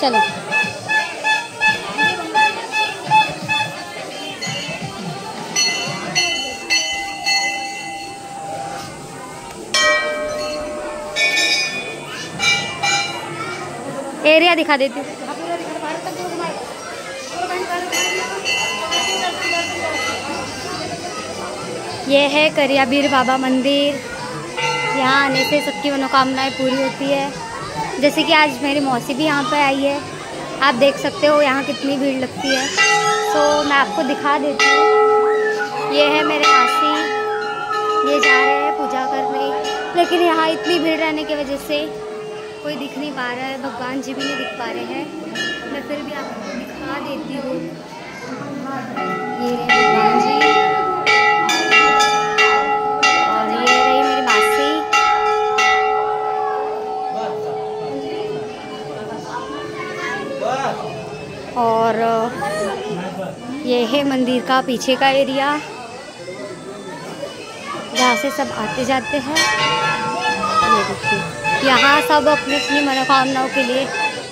चलो। एरिया दिखा देती ये है करियाबीर बाबा मंदिर। यहाँ आने से सबकी मनोकामनाएँ पूरी होती है। जैसे कि आज मेरी मौसी भी यहाँ पर आई है। आप देख सकते हो यहाँ कितनी भीड़ लगती है। तो मैं आपको दिखा देती हूँ। ये है मेरे मासी ये जा रहे हैं पूजा करने। लेकिन यहाँ इतनी भीड़ रहने की वजह से कोई दिख नहीं पा रहा है। भगवान जी भी नहीं दिख पा रहे हैं। मैं फिर भी आपको दिखा देती हूँ। ये और ये है मंदिर का पीछे का एरिया। जहाँ से सब आते जाते हैं। ये देखिए, यहाँ सब अपनी अपनी मनोकामनाओं के लिए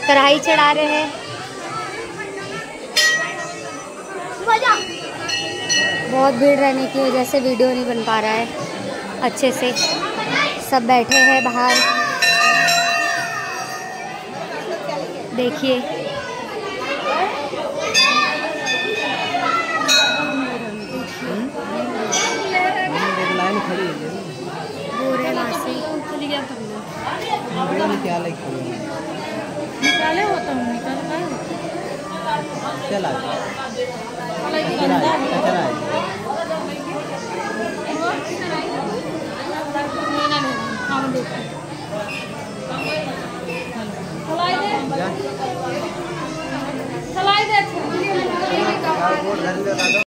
कढ़ाई चढ़ा रहे हैं। बहुत भीड़ रहने की वजह से वीडियो नहीं बन पा रहा है अच्छे से। सब बैठे हैं बाहर। देखिए है पूरे मासी ये क्या लाइक निकाले हो तुम निकल गए चला चला चला हम देखो जा चलाई दे में लगा दो